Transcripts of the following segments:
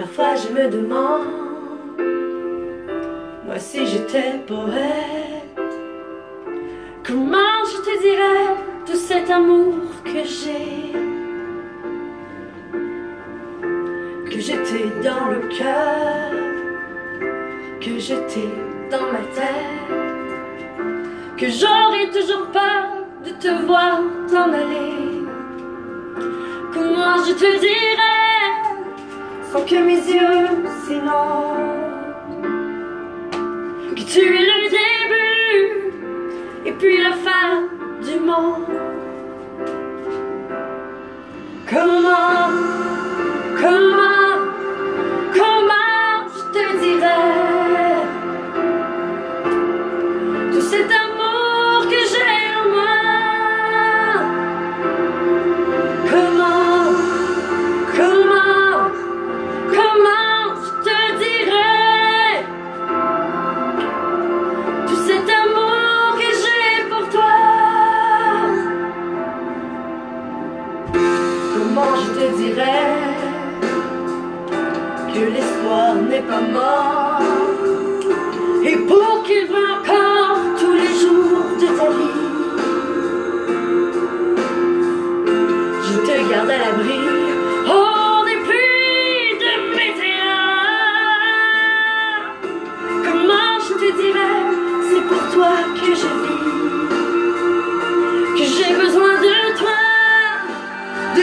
Parfois je me demande, moi si j'étais poète, comment je te dirais tout cet amour que j'ai, que j'étais dans le cœur, que j'étais dans ma tête, que j'aurais toujours peur de te voir t'en aller. Comment je te dirais sans que mes yeux s'inondent. Que tu es le début et puis la fin du monde. Comment je te dirais que l'espoir n'est pas mort?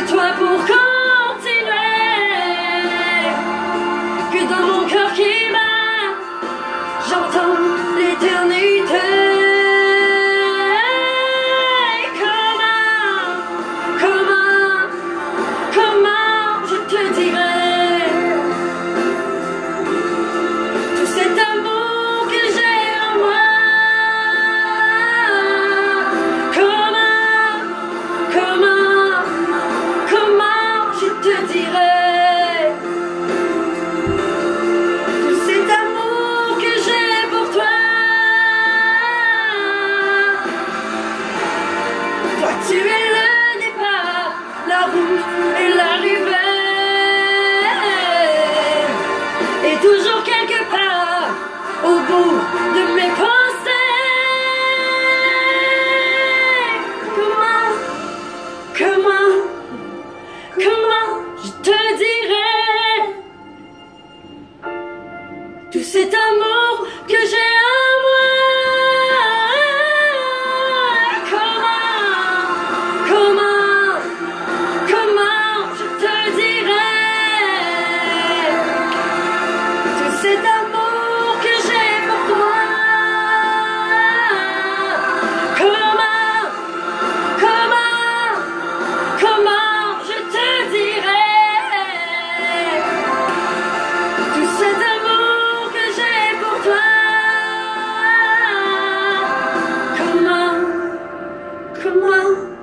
toi pour quand Tu es le départ, la route et l'arrivée. Et toujours quelque part, au bout de mes pensées. Comment, comment, comment je te dirai tout cet amour que j'ai mama.